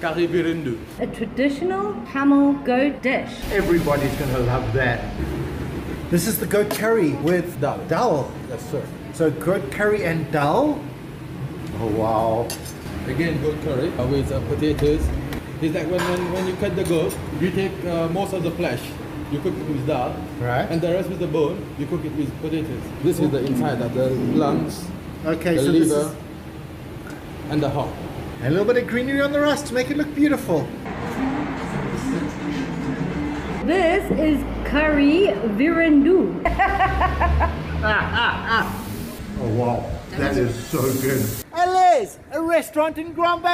curry virundhu. A traditional Tamil goat dish. Everybody's going to love that. This is the goat curry with the dal. Yes, sir. So goat curry and dal. Oh wow. Again, goat curry with uh, potatoes. It's like when, when, when you cut the goat, you take uh, most of the flesh, you cook it with dal, Right. and the rest with the bone, you cook it with potatoes. This is the inside of the lungs, Okay, the so this liver, is and the heart. A little bit of greenery on the rice to make it look beautiful. This is curry virundhu. Oh wow, that is so good. Alice, a restaurant in Grand Bay.